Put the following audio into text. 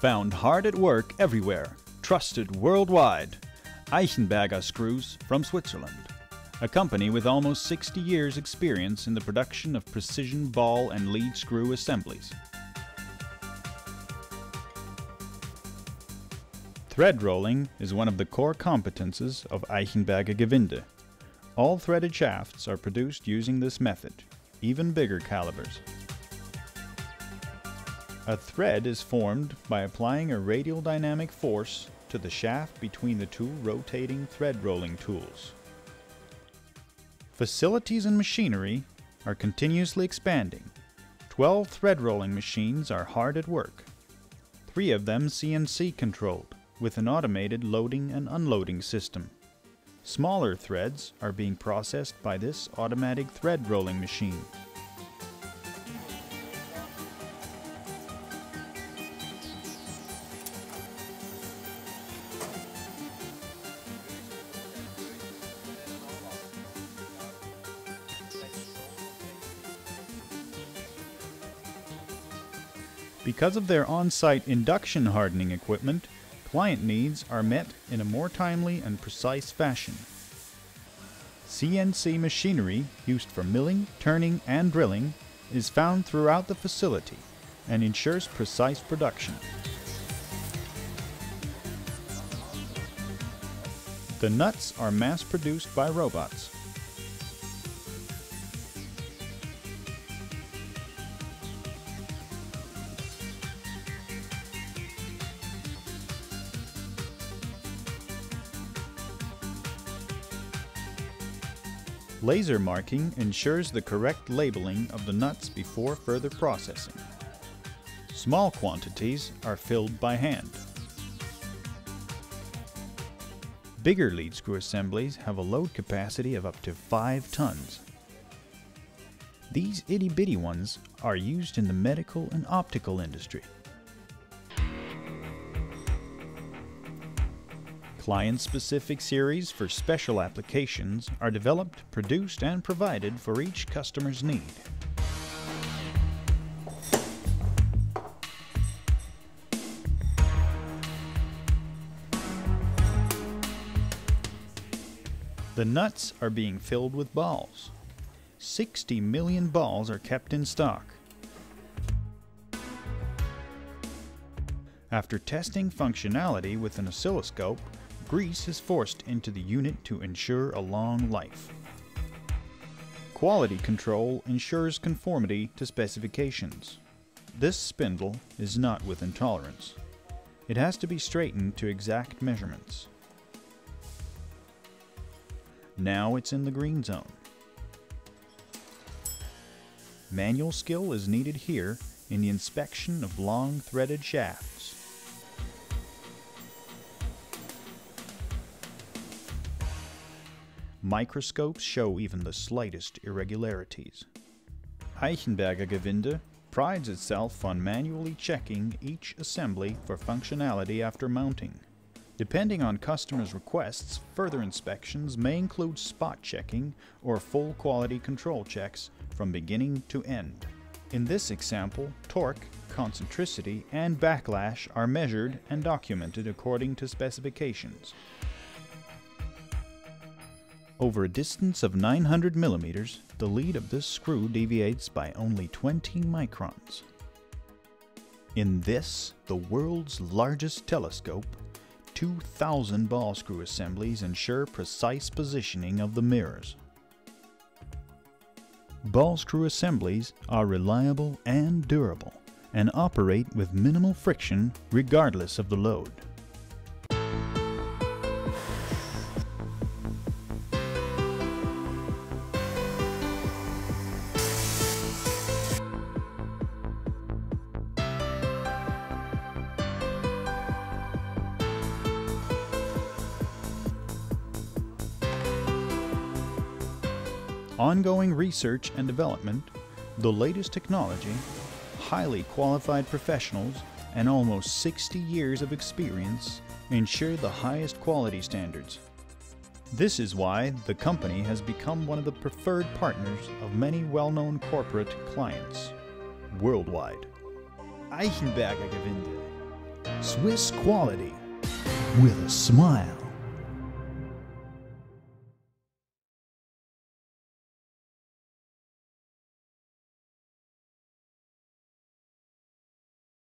Found hard at work everywhere, trusted worldwide. Eichenberger Screws from Switzerland. A company with almost 60 years' experience in the production of precision ball and lead screw assemblies. Thread rolling is one of the core competences of Eichenberger Gewinde. All threaded shafts are produced using this method, even bigger calibers. A thread is formed by applying a radial dynamic force to the shaft between the two rotating thread rolling tools. Facilities and machinery are continuously expanding. 12 thread rolling machines are hard at work. Three of them CNC controlled, with an automated loading and unloading system. Smaller threads are being processed by this automatic thread rolling machine. Because of their on-site induction hardening equipment, client needs are met in a more timely and precise fashion. CNC machinery used for milling, turning, and drilling is found throughout the facility and ensures precise production. The nuts are mass produced by robots. Laser marking ensures the correct labeling of the nuts before further processing. Small quantities are filled by hand. Bigger lead screw assemblies have a load capacity of up to 5 tons. These itty bitty ones are used in the medical and optical industry. Client-specific series for special applications are developed, produced, and provided for each customer's need. The nuts are being filled with balls. 60 million balls are kept in stock. After testing functionality with an oscilloscope, grease is forced into the unit to ensure a long life. Quality control ensures conformity to specifications. This spindle is not within tolerance. It has to be straightened to exact measurements. Now it's in the green zone. Manual skill is needed here in the inspection of long threaded shafts. Microscopes show even the slightest irregularities. Eichenberger Gewinde prides itself on manually checking each assembly for functionality after mounting. Depending on customers' requests, further inspections may include spot checking or full quality control checks from beginning to end. In this example, torque, concentricity, and backlash are measured and documented according to specifications. Over a distance of 900 millimeters, the lead of this screw deviates by only 20 microns. In this, the world's largest telescope, 2,000 ball screw assemblies ensure precise positioning of the mirrors. Ball screw assemblies are reliable and durable and operate with minimal friction regardless of the load. Ongoing research and development, the latest technology, highly qualified professionals, and almost 60 years of experience ensure the highest quality standards. This is why the company has become one of the preferred partners of many well-known corporate clients worldwide. Eichenberger Gewinde. Swiss quality with a smile.